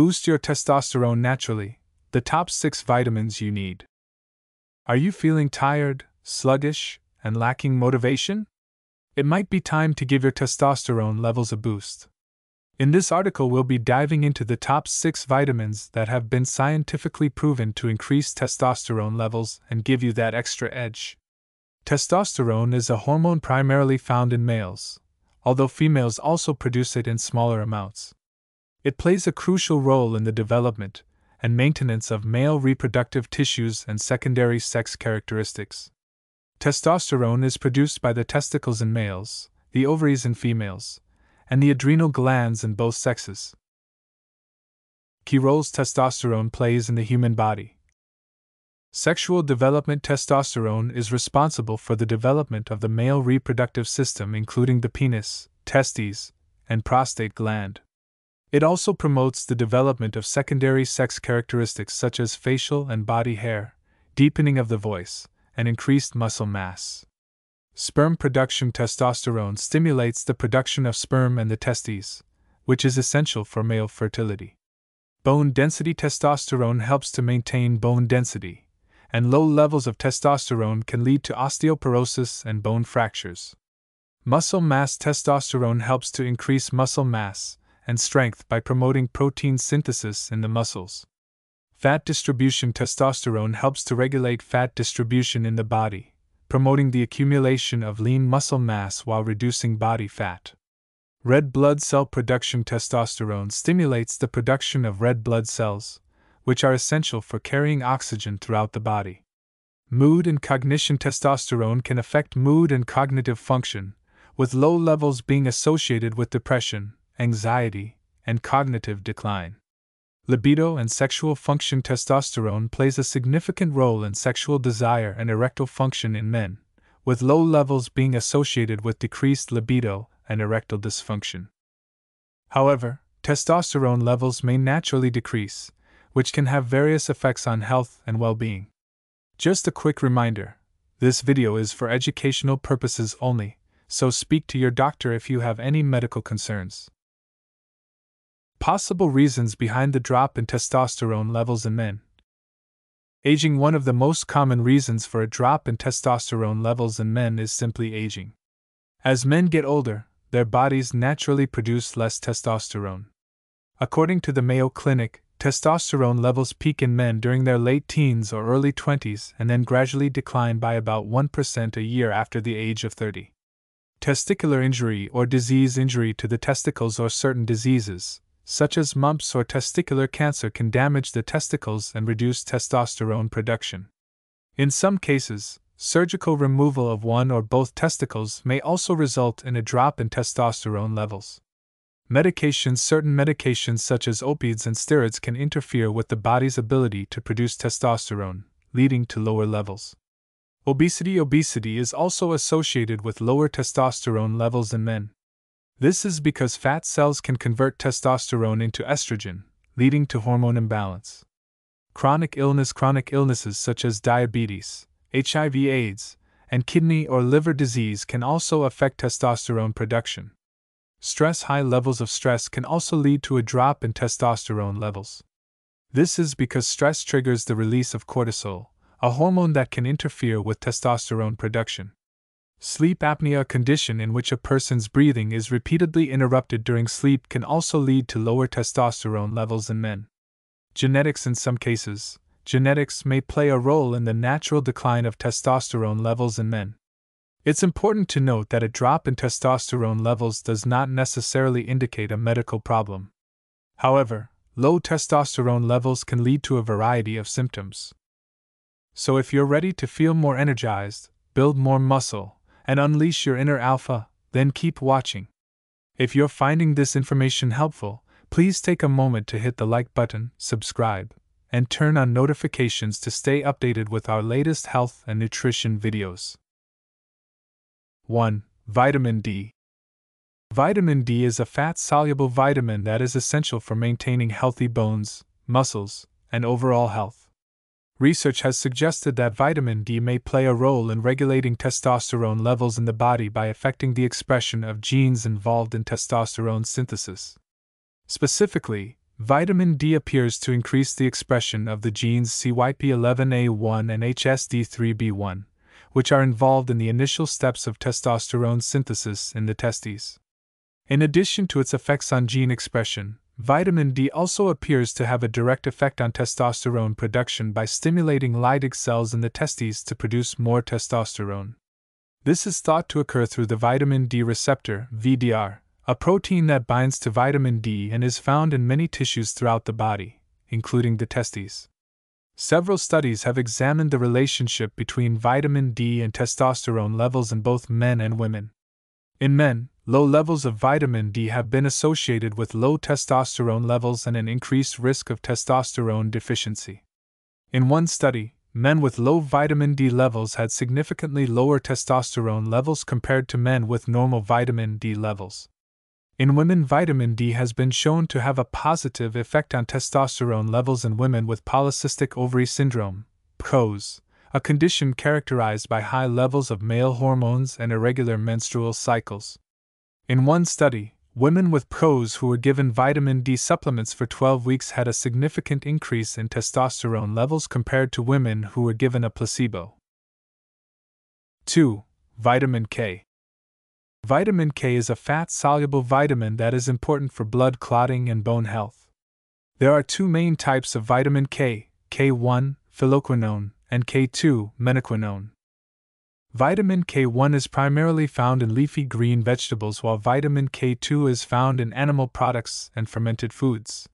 boost your testosterone naturally, the top six vitamins you need. Are you feeling tired, sluggish, and lacking motivation? It might be time to give your testosterone levels a boost. In this article, we'll be diving into the top six vitamins that have been scientifically proven to increase testosterone levels and give you that extra edge. Testosterone is a hormone primarily found in males, although females also produce it in smaller amounts. It plays a crucial role in the development and maintenance of male reproductive tissues and secondary sex characteristics. Testosterone is produced by the testicles in males, the ovaries in females, and the adrenal glands in both sexes. Key roles testosterone plays in the human body. Sexual development testosterone is responsible for the development of the male reproductive system, including the penis, testes, and prostate gland. It also promotes the development of secondary sex characteristics such as facial and body hair, deepening of the voice, and increased muscle mass. Sperm production testosterone stimulates the production of sperm and the testes, which is essential for male fertility. Bone density testosterone helps to maintain bone density, and low levels of testosterone can lead to osteoporosis and bone fractures. Muscle mass testosterone helps to increase muscle mass and strength by promoting protein synthesis in the muscles. Fat distribution testosterone helps to regulate fat distribution in the body, promoting the accumulation of lean muscle mass while reducing body fat. Red blood cell production testosterone stimulates the production of red blood cells, which are essential for carrying oxygen throughout the body. Mood and cognition testosterone can affect mood and cognitive function, with low levels being associated with depression, anxiety, and cognitive decline. Libido and sexual function testosterone plays a significant role in sexual desire and erectile function in men, with low levels being associated with decreased libido and erectile dysfunction. However, testosterone levels may naturally decrease, which can have various effects on health and well being. Just a quick reminder this video is for educational purposes only, so speak to your doctor if you have any medical concerns. Possible reasons behind the drop in testosterone levels in men. Aging One of the most common reasons for a drop in testosterone levels in men is simply aging. As men get older, their bodies naturally produce less testosterone. According to the Mayo Clinic, testosterone levels peak in men during their late teens or early 20s and then gradually decline by about 1% a year after the age of 30. Testicular injury or disease injury to the testicles or certain diseases, such as mumps or testicular cancer, can damage the testicles and reduce testosterone production. In some cases, surgical removal of one or both testicles may also result in a drop in testosterone levels. Medications Certain medications, such as opiates and steroids, can interfere with the body's ability to produce testosterone, leading to lower levels. Obesity Obesity is also associated with lower testosterone levels in men. This is because fat cells can convert testosterone into estrogen, leading to hormone imbalance. Chronic illness Chronic illnesses such as diabetes, HIV/AIDS, and kidney or liver disease can also affect testosterone production. Stress High levels of stress can also lead to a drop in testosterone levels. This is because stress triggers the release of cortisol, a hormone that can interfere with testosterone production. Sleep apnea, a condition in which a person's breathing is repeatedly interrupted during sleep, can also lead to lower testosterone levels in men. Genetics In some cases, genetics may play a role in the natural decline of testosterone levels in men. It's important to note that a drop in testosterone levels does not necessarily indicate a medical problem. However, low testosterone levels can lead to a variety of symptoms. So, if you're ready to feel more energized, build more muscle, and unleash your inner alpha, then keep watching. If you're finding this information helpful, please take a moment to hit the like button, subscribe, and turn on notifications to stay updated with our latest health and nutrition videos. 1. Vitamin D. Vitamin D is a fat soluble vitamin that is essential for maintaining healthy bones, muscles, and overall health. Research has suggested that vitamin D may play a role in regulating testosterone levels in the body by affecting the expression of genes involved in testosterone synthesis. Specifically, vitamin D appears to increase the expression of the genes CYP11A1 and HSD3B1, which are involved in the initial steps of testosterone synthesis in the testes. In addition to its effects on gene expression, vitamin D also appears to have a direct effect on testosterone production by stimulating Leydig cells in the testes to produce more testosterone. This is thought to occur through the vitamin D receptor, VDR, a protein that binds to vitamin D and is found in many tissues throughout the body, including the testes. Several studies have examined the relationship between vitamin D and testosterone levels in both men and women. In men, low levels of vitamin D have been associated with low testosterone levels and an increased risk of testosterone deficiency. In one study, men with low vitamin D levels had significantly lower testosterone levels compared to men with normal vitamin D levels. In women, vitamin D has been shown to have a positive effect on testosterone levels in women with polycystic ovary syndrome, PCOS, a condition characterized by high levels of male hormones and irregular menstrual cycles. In one study, women with PCOS who were given vitamin D supplements for 12 weeks had a significant increase in testosterone levels compared to women who were given a placebo. 2. Vitamin K. Vitamin K is a fat soluble vitamin that is important for blood clotting and bone health. There are two main types of vitamin K K1, phylloquinone, and K2, menaquinone. Vitamin K1 is primarily found in leafy green vegetables, while vitamin K2 is found in animal products and fermented foods.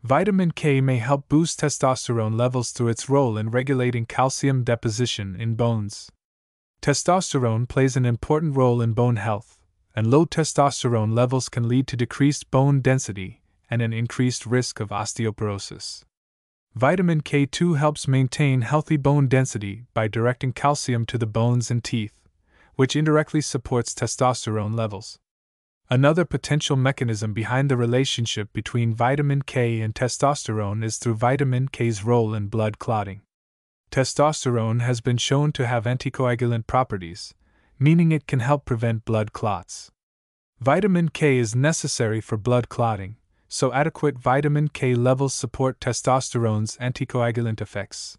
Vitamin K may help boost testosterone levels through its role in regulating calcium deposition in bones. Testosterone plays an important role in bone health, and low testosterone levels can lead to decreased bone density and an increased risk of osteoporosis. Vitamin K2 helps maintain healthy bone density by directing calcium to the bones and teeth, which indirectly supports testosterone levels. Another potential mechanism behind the relationship between vitamin K and testosterone is through vitamin K's role in blood clotting. Testosterone has been shown to have anticoagulant properties, meaning it can help prevent blood clots. Vitamin K is necessary for blood clotting, so adequate vitamin K levels support testosterone's anticoagulant effects.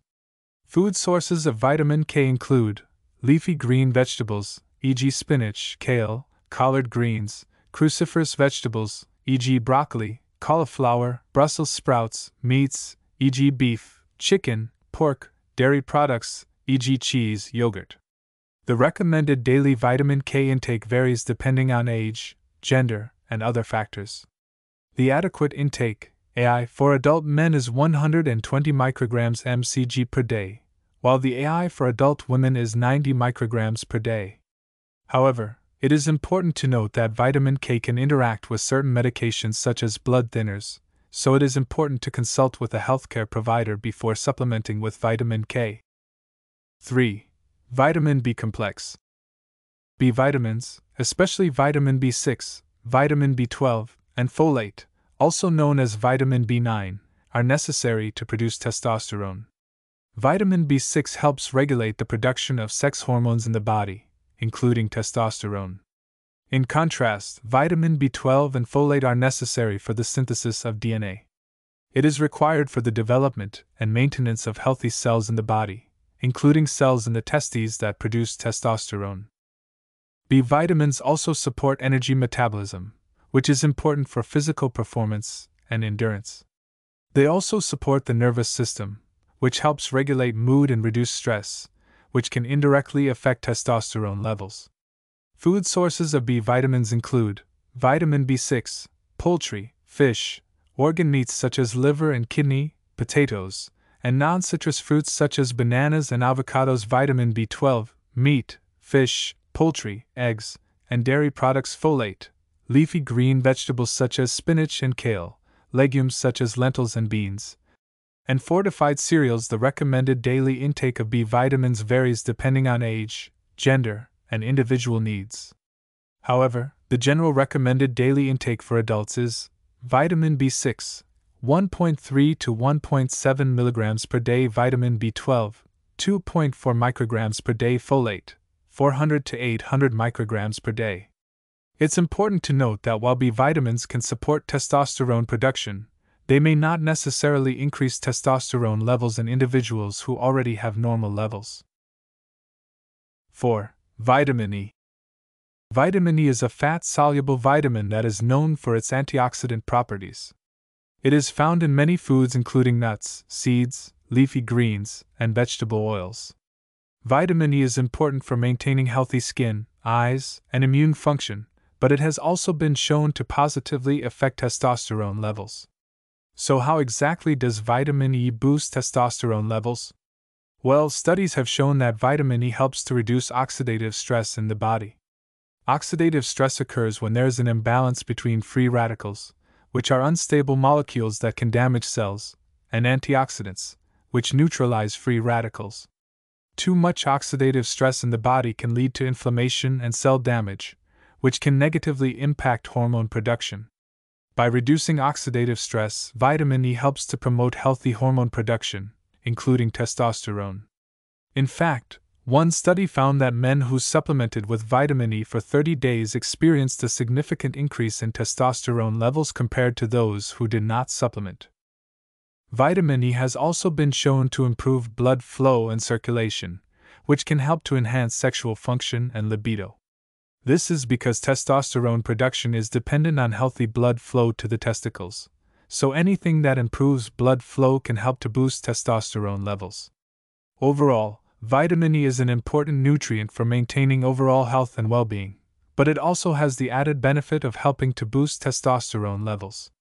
Food sources of vitamin K include leafy green vegetables, e.g., spinach, kale, collard greens, cruciferous vegetables, e.g., broccoli, cauliflower, Brussels sprouts, meats, e.g., beef, chicken, pork, dairy products, e.g., cheese, yogurt. The recommended daily vitamin K intake varies depending on age, gender, and other factors. The adequate intake, AI, for adult men is 120 micrograms mcg per day, while the AI for adult women is 90 micrograms per day. However, it is important to note that vitamin K can interact with certain medications such as blood thinners, so it is important to consult with a healthcare provider before supplementing with vitamin K. 3. Vitamin B complex. B vitamins, especially vitamin B6, vitamin B12, and folate, also known as vitamin B9, are necessary to produce testosterone. Vitamin B6 helps regulate the production of sex hormones in the body, including testosterone. In contrast, vitamin B12 and folate are necessary for the synthesis of DNA. It is required for the development and maintenance of healthy cells in the body, including cells in the testes that produce testosterone. B vitamins also support energy metabolism, which is important for physical performance and endurance. They also support the nervous system, which helps regulate mood and reduce stress, which can indirectly affect testosterone levels. Food sources of B vitamins include vitamin B6, poultry, fish, organ meats such as liver and kidney, potatoes, and non citrus fruits such as bananas and avocados, vitamin B12, meat, fish, poultry, eggs, and dairy products, folate, leafy green vegetables such as spinach and kale, legumes such as lentils and beans, and fortified cereals. The recommended daily intake of B vitamins varies depending on age, gender, and individual needs. However, the general recommended daily intake for adults is vitamin B6, 1.3 to 1.7 mg per day, vitamin B12, 2.4 micrograms per day, folate, 400 to 800 micrograms per day. It's important to note that while B vitamins can support testosterone production, they may not necessarily increase testosterone levels in individuals who already have normal levels. 4. Vitamin E. Vitamin E is a fat soluble vitamin that is known for its antioxidant properties. It is found in many foods, including nuts, seeds, leafy greens, and vegetable oils. Vitamin E is important for maintaining healthy skin, eyes, and immune function, but it has also been shown to positively affect testosterone levels. So, how exactly does vitamin E boost testosterone levels? Well, studies have shown that vitamin E helps to reduce oxidative stress in the body. Oxidative stress occurs when there is an imbalance between free radicals, which are unstable molecules that can damage cells, and antioxidants, which neutralize free radicals. Too much oxidative stress in the body can lead to inflammation and cell damage, which can negatively impact hormone production. By reducing oxidative stress, vitamin E helps to promote healthy hormone production, including testosterone. In fact, one study found that men who supplemented with vitamin E for 30 days experienced a significant increase in testosterone levels compared to those who did not supplement. Vitamin E has also been shown to improve blood flow and circulation, which can help to enhance sexual function and libido. This is because testosterone production is dependent on healthy blood flow to the testicles, so anything that improves blood flow can help to boost testosterone levels. Overall, vitamin E is an important nutrient for maintaining overall health and well being, but it also has the added benefit of helping to boost testosterone levels.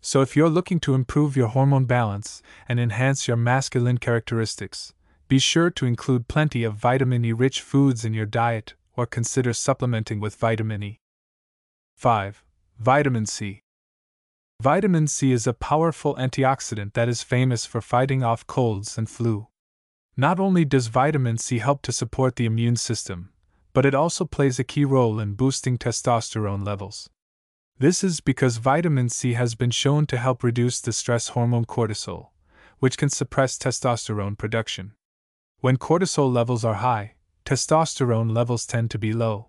So, if you're looking to improve your hormone balance and enhance your masculine characteristics, be sure to include plenty of vitamin E rich foods in your diet or consider supplementing with vitamin E. 5. Vitamin C. Vitamin C is a powerful antioxidant that is famous for fighting off colds and flu. Not only does vitamin C help to support the immune system, but it also plays a key role in boosting testosterone levels. This is because vitamin C has been shown to help reduce the stress hormone cortisol, which can suppress testosterone production. When cortisol levels are high, testosterone levels tend to be low.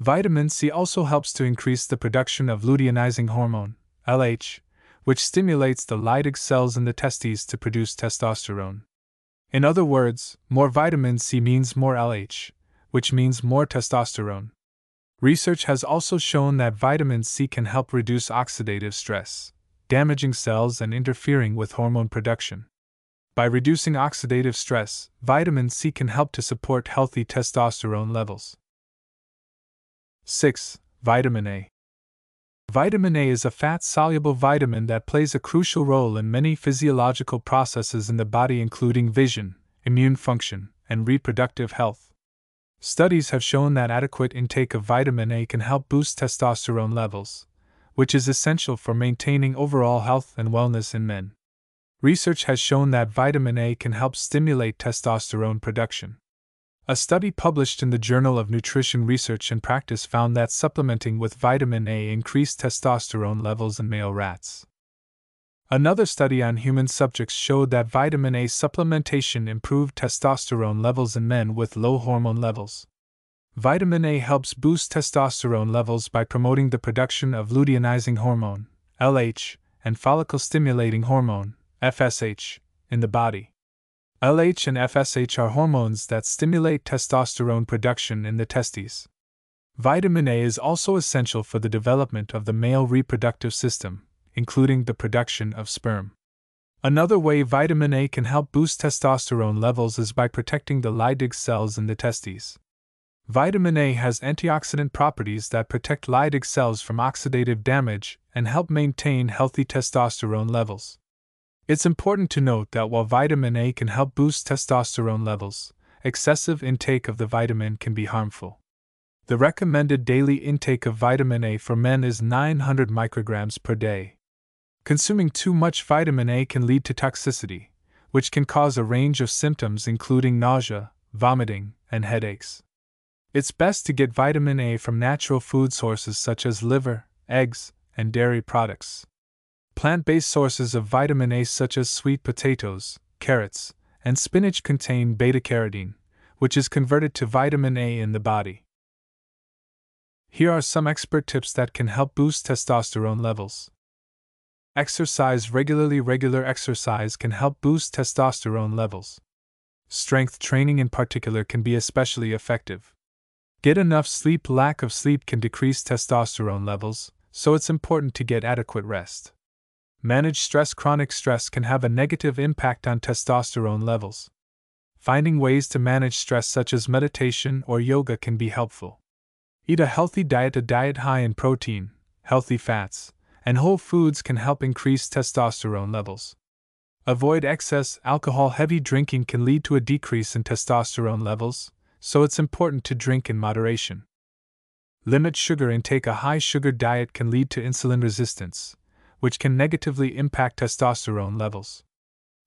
Vitamin C also helps to increase the production of luteinizing hormone, LH, which stimulates the Leydig cells in the testes to produce testosterone. In other words, more vitamin C means more LH, which means more testosterone. Research has also shown that vitamin C can help reduce oxidative stress, damaging cells and interfering with hormone production. By reducing oxidative stress, vitamin C can help to support healthy testosterone levels. 6. Vitamin A. Vitamin A is a fat soluble vitamin that plays a crucial role in many physiological processes in the body, including vision, immune function, and reproductive health. Studies have shown that adequate intake of vitamin A can help boost testosterone levels, which is essential for maintaining overall health and wellness in men. Research has shown that vitamin A can help stimulate testosterone production. A study published in the Journal of Nutrition Research and Practice found that supplementing with vitamin A increased testosterone levels in male rats. Another study on human subjects showed that vitamin A supplementation improved testosterone levels in men with low hormone levels. Vitamin A helps boost testosterone levels by promoting the production of luteinizing hormone, LH, and follicle stimulating hormone, FSH, in the body. LH and FSH are hormones that stimulate testosterone production in the testes. Vitamin A is also essential for the development of the male reproductive system, including the production of sperm. Another way vitamin A can help boost testosterone levels is by protecting the Leydig cells in the testes. Vitamin A has antioxidant properties that protect Leydig cells from oxidative damage and help maintain healthy testosterone levels. It's important to note that while vitamin A can help boost testosterone levels, excessive intake of the vitamin can be harmful. The recommended daily intake of vitamin A for men is 900 micrograms per day. Consuming too much vitamin A can lead to toxicity, which can cause a range of symptoms including nausea, vomiting, and headaches. It's best to get vitamin A from natural food sources such as liver, eggs, and dairy products. Plant based sources of vitamin A, such as sweet potatoes, carrots, and spinach, contain beta carotene, which is converted to vitamin A in the body. Here are some expert tips that can help boost testosterone levels. Exercise regularly. Regular exercise can help boost testosterone levels. Strength training, in particular, can be especially effective. Get enough sleep. Lack of sleep can decrease testosterone levels, so it's important to get adequate rest. Manage stress. Chronic stress can have a negative impact on testosterone levels. Finding ways to manage stress, such as meditation or yoga, can be helpful. Eat a healthy diet. A diet high in protein, healthy fats, and whole foods can help increase testosterone levels. Avoid excess alcohol. Heavy drinking can lead to a decrease in testosterone levels, so it's important to drink in moderation. Limit sugar intake. A high sugar diet can lead to insulin resistance, which can negatively impact testosterone levels.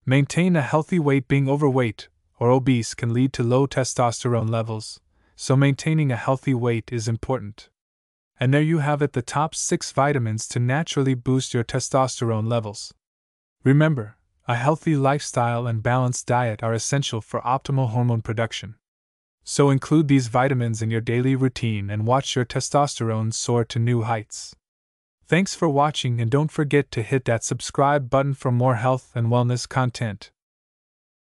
Maintain a healthy weight. Being overweight or obese can lead to low testosterone levels, so maintaining a healthy weight is important. And there you have it the top 6 vitamins to naturally boost your testosterone levels. Remember, a healthy lifestyle and balanced diet are essential for optimal hormone production. So include these vitamins in your daily routine and watch your testosterone soar to new heights. Thanks for watching and don't forget to hit that subscribe button for more health and wellness content.